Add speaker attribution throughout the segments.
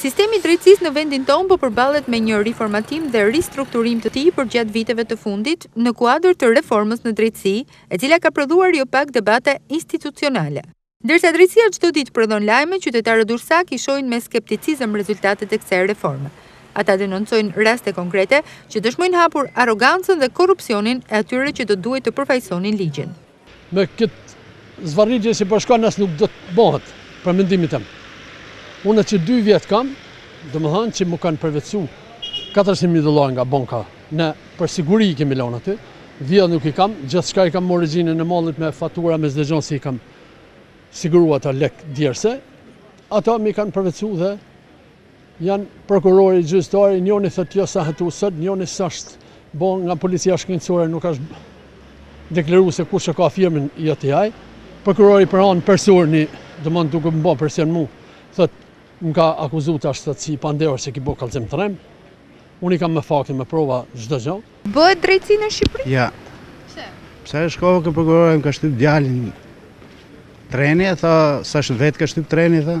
Speaker 1: Sistemi i drejtësisë në vendin tonë po përballet me një riformatim dhe ristrukturim të tij përgjatë viteve të fundit në kuadër të reformës në drejtësi, e cila ka prodhuar jo pak debate institucionale. Ndërsa drejtësia çdo ditë prodhon lajme, qytetarët durrsakë i shohin me skepticizëm rezultatet e kësaj reforme. Ata denoncojnë raste konkrete që dëshmojnë hapur arrogancën dhe korrupsionin e atyre që do duhej të përfaqësonin ligjin.
Speaker 2: Me këtë zvarritje si po shkon as nuk do të bëhet, për mendimin tim. Unë që dy vjet kam, domethënë që më kanë përvetësu 400 mijë dollarë nga banka në për siguri i kemi lënë aty. Vjedhë nuk i kam, gjithçka i kam origjinën e mallit me fatura me çdo gjë si i kam siguruar ato lek djerse. Ata m'i kanë përvetësu dhe Janë prokurori, gjyqtari, njoni thotë jo s'â hetu sot, njoni s'asht bo nga policia shkencore nuk është deklaru se kush e ka firmën jo ti ai. Prokurori për anë persurni, domethon duke më bo presion mu, thotë më ka akuzu tash thotë si i pandehur se ke bo kallëzim të rremë. Unë i kam me fakte me prova çdo gjë.
Speaker 1: Bëhet drejtësi në Shqipëri?
Speaker 3: Ja. Pse? Pse e shkova ke prokurori më ka shtyp djalin treni, tha, s'është, vetë ka shtyp treni, tha.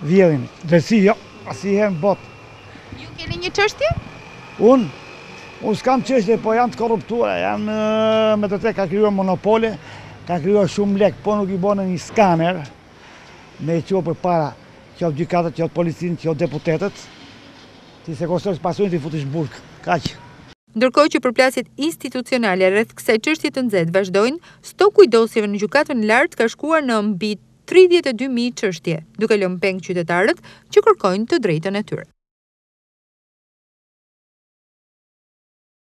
Speaker 4: Vjedhin, drejtësi jo, asnjëherë në botë.
Speaker 1: Ju keni një çështje?
Speaker 4: Unë? Unë s'kam çështje, po janë të korruptuara, janë me të te ka krijuar monopole, ka krijuar shumë lek, po nuk i bën një skaner me i çuar përpara, qoftë gjykatët, qoftë policinë, qoftë deputetët. T'i sekuestrosh pasurinë, t'i futish burg. Kaq.
Speaker 1: Ndërkohë që përplasjet institucionale rreth kësaj çështje të nxehtë vazhdojnë, stoku i dosjeve në Gjykatën e Lartë ka shkuar në mbi tridhjetë e dy mijë çështje, duke lënë peng qytetarët që kërkojnë të drejtën e tyre.